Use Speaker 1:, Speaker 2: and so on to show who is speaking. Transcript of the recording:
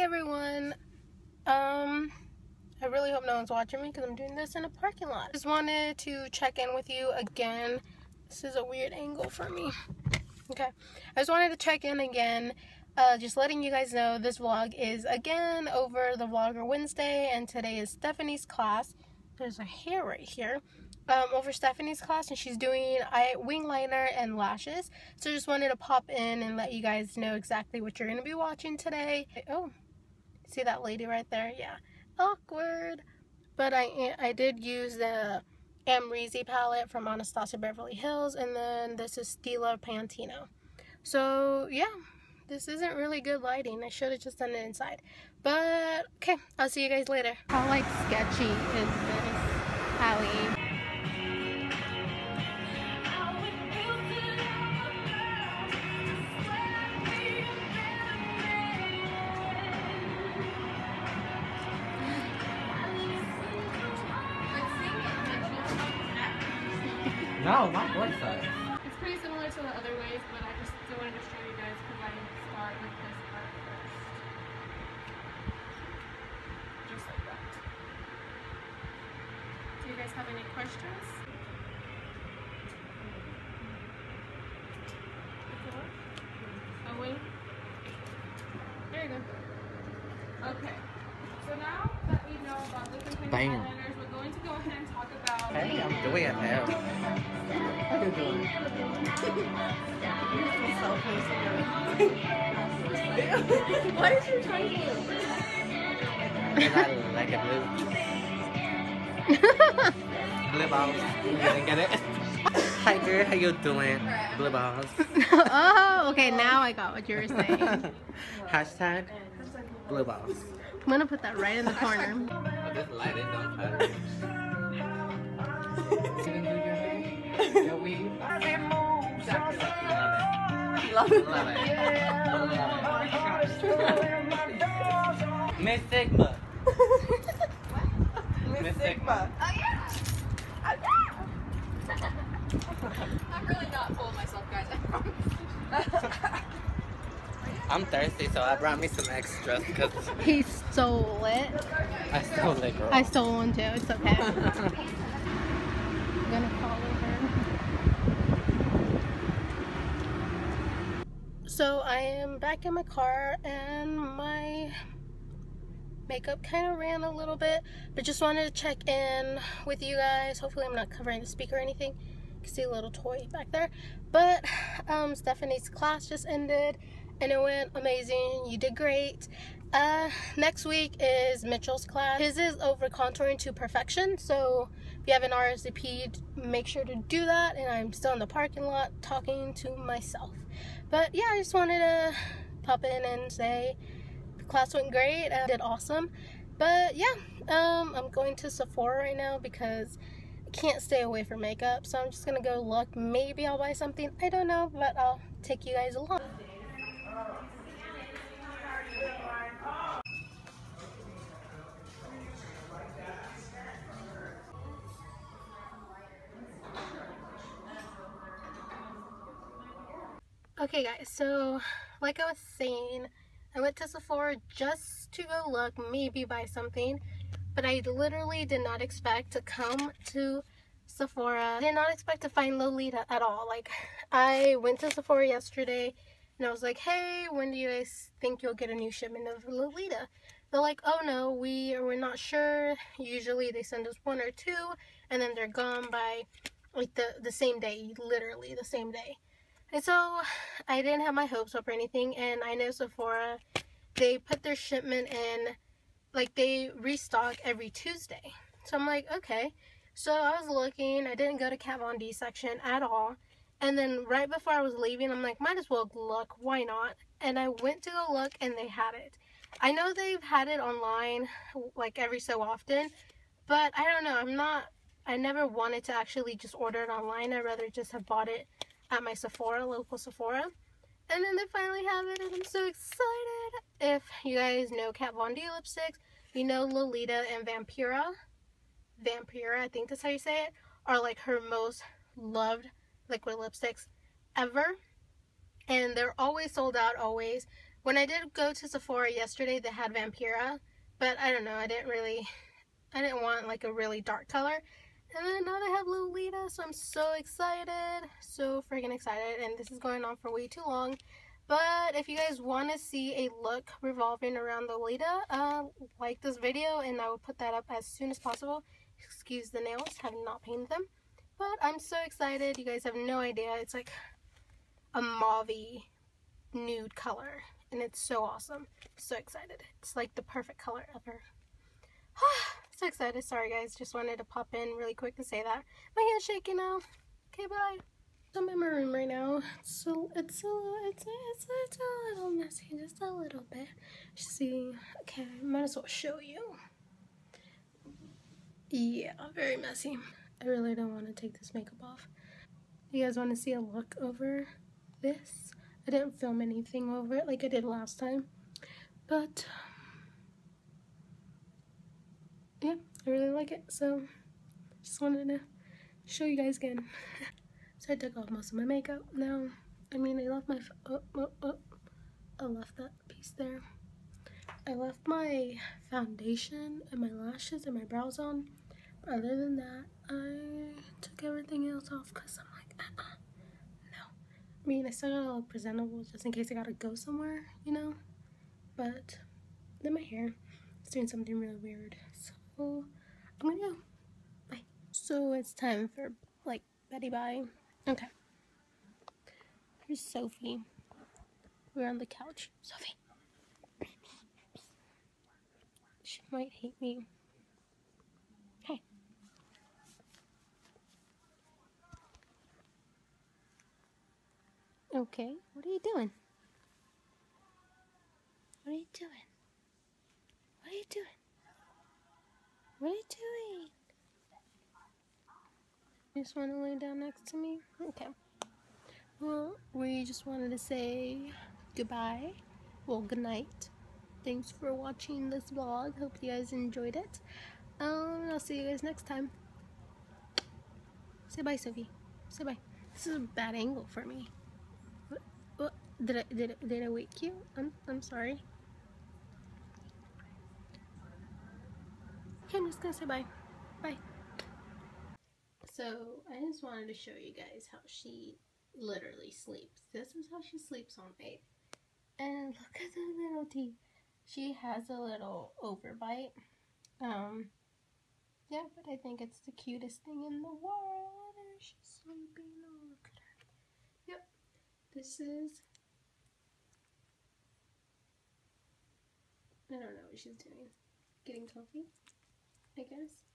Speaker 1: Hey everyone. Um, I really hope no one's watching me because I'm doing this in a parking lot. Just wanted to check in with you again. This is a weird angle for me. Okay. I just wanted to check in again. Uh, just letting you guys know this vlog is again over the Vlogger Wednesday and today is Steffany's class. There's a hair right here. Um, over Steffany's class and she's doing eye, wing liner and lashes. So just wanted to pop in and let you guys know exactly what you're going to be watching today. Oh, see that lady right there? Yeah, awkward. But I, eh, I did use the Amrezy palette from Anastasia Beverly Hills and then this is Stila Pantino. So yeah, this isn't really good lighting. I should have just done it inside. But okay, I'll see you guys later. How like sketchy is this, Allie?
Speaker 2: No, not boy size.
Speaker 1: It's pretty similar to the other ways, but I just still wanted to show you guys because I start with this part first. Just like that. Do you guys have any questions? A wing? There you go. Okay. So now that we know about different kinds
Speaker 2: Bam.
Speaker 1: of eyeliners, we're going to go ahead and talk about
Speaker 2: Hey, I'm doing it now. How you doing?
Speaker 1: Why is your trying to
Speaker 2: Because I like it blue. blue balls. You didn't get it? Hi girl, how you doing? Blue balls.
Speaker 1: oh, okay, now I got what you were saying.
Speaker 2: Hashtag blue balls.
Speaker 1: I'm gonna put that right in the corner.
Speaker 2: Love it. Love it. Miss Sigma. Miss Sigma.
Speaker 3: Oh, oh, I'm really not full of myself, guys. I promise.
Speaker 2: I'm thirsty, so I brought me some extras because
Speaker 1: He stole it.
Speaker 2: I stole it, girl.
Speaker 1: I stole one too. It's okay. I'm gonna follow her. So I am back in my car and my makeup kind of ran a little bit, but just wanted to check in with you guys. Hopefully I'm not covering the speaker or anything. You can see a little toy back there. But um, Steffany's class just ended and it went amazing. You did great. Uh, next week is Mitchel's class. His is over contouring to perfection. So if you have an RSVP, make sure to do that. And I'm still in the parking lot talking to myself. But yeah, I just wanted to pop in and say the class went great. I did awesome. But yeah, um, I'm going to Sephora right now because I can't stay away from makeup. So I'm just gonna go look. Maybe I'll buy something. I don't know, but I'll take you guys along. Okay guys, so like I was saying, I went to Sephora just to go look, maybe buy something, but I literally did not expect to come to Sephora. I did not expect to find Lolita at all. Like, I went to Sephora yesterday and I was like, hey, when do you guys think you'll get a new shipment of Lolita? They're like, oh no, we, we're not sure. Usually they send us one or two and then they're gone by like the, the same day, literally the same day. And so I didn't have my hopes up or anything. And I know Sephora, they put their shipment in, like they restock every Tuesday. So I'm like, okay. So I was looking, I didn't go to Kat Von D section at all. And then right before I was leaving, I'm like, might as well look, why not? And I went to go look and they had it. I know they've had it online like every so often, but I don't know, I'm not, I never wanted to actually just order it online. I'd rather just have bought it at my Sephora, local Sephora. And then they finally have it and I'm so excited. If you guys know Kat Von D lipsticks, you know Lolita and Vampira. Vampira, I think that's how you say it, are like her most loved liquid lipsticks ever. And they're always sold out, always. When I did go to Sephora yesterday, they had Vampira, but I don't know, I didn't really, I didn't want like a really dark color. And then now they have Lolita, so I'm so excited, so freaking excited, and this is going on for way too long. But if you guys want to see a look revolving around Lolita, uh, like this video, and I will put that up as soon as possible. Excuse the nails, have not painted them. But I'm so excited, you guys have no idea. It's like a mauve nude color, and it's so awesome. So excited. It's like the perfect color ever. so excited. Sorry guys, just wanted to pop in really quick and say that. My hand's shaking now. Okay, bye. I'm in my room right now. So it's a, it's a, it's a, it's a little messy, just a little bit. See, okay, might as well show you. Yeah, very messy. I really don't want to take this makeup off. You guys want to see a look over this? I didn't film anything over it like I did last time, but yeah, I really like it. So just wanted to show you guys again. so I took off most of my makeup now. I mean, I left my, oh, oh, oh, I left that piece there. I left my foundation and my lashes and my brows on. But other than that, I took everything else off because I'm like, uh -uh, no. I mean, I still gotta look presentable just in case I gotta go somewhere, you know? But then my hair is doing something really weird. So I'm gonna go. Bye. So it's time for like Betty Bye. Okay. Here's Sophie. We're on the couch. Sophie. She might hate me. Hey. Okay, what are you doing? What are you doing? What are you doing? What are you doing? You just want to lay down next to me? Okay. Well, we just wanted to say goodbye. Well, good night. Thanks for watching this vlog. Hope you guys enjoyed it. Um, I'll see you guys next time. Say bye, Sophie. Say bye. This is a bad angle for me. What? What? Did I did I, did I wake you? I'm I'm sorry. Okay, I'm just gonna say bye. Bye. So, I just wanted to show you guys how she literally sleeps. This is how she sleeps on night. And look at the little teeth. She has a little overbite. Um, yeah, but I think it's the cutest thing in the world. And she's sleeping. Oh, look at her. Yep. This is... I don't know what she's doing. Getting comfy? I guess.